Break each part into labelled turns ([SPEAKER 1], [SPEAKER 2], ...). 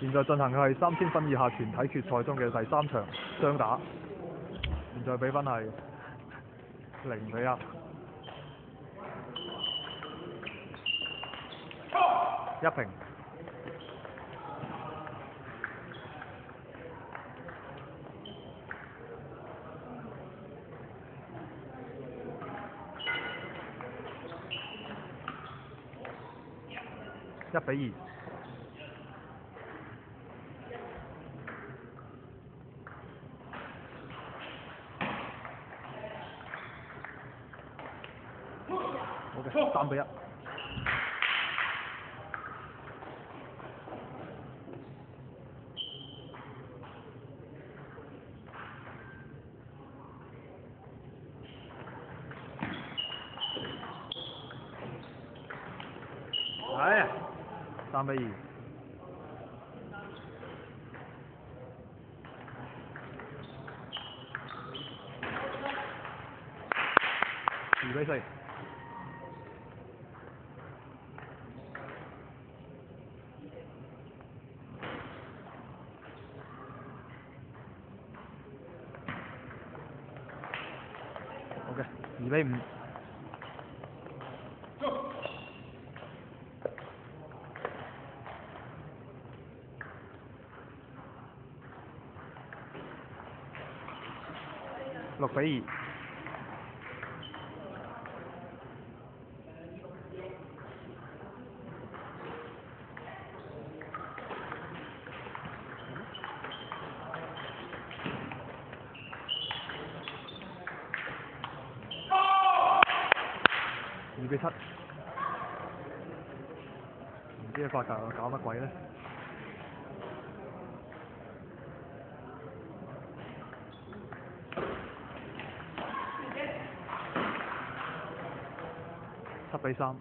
[SPEAKER 1] 現在進行嘅係三千分以下團體決賽中嘅第三場雙打，現在比分係零比一，一平。一比二。三比一。係，三比二。二比四。好嘅，二比五。六比二。二比七。唔知發球搞乜鬼咧？七比三。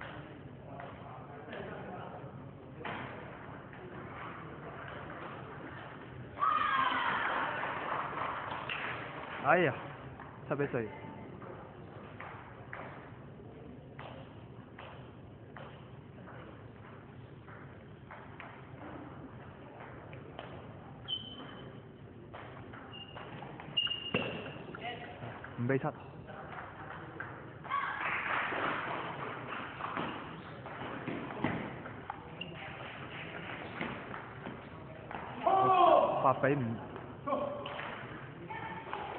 [SPEAKER 1] 哎呀，七比四。五比七。八比五。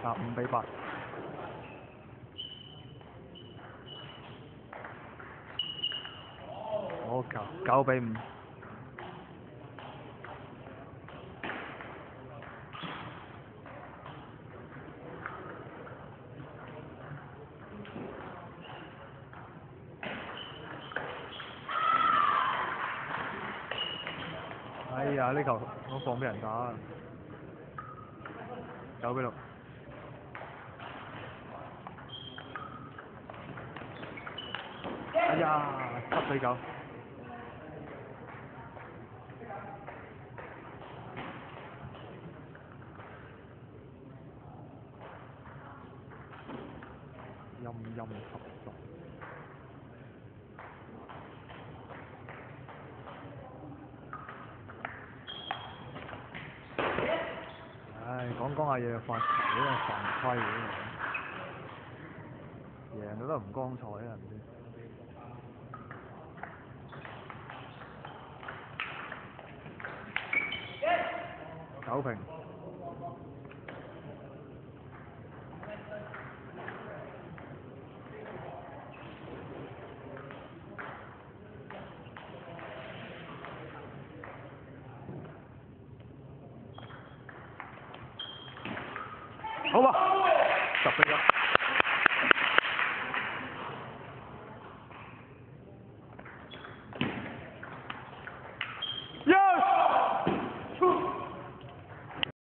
[SPEAKER 1] 啊，五比八。好九九比五。哎呀！呢球我放俾人打，九比六。哎呀！七比九。陰陰濕濕。講講下嘢又發球，呢個犯規嘅，贏到都唔光彩啊！唔知。九平。好啊，十比一。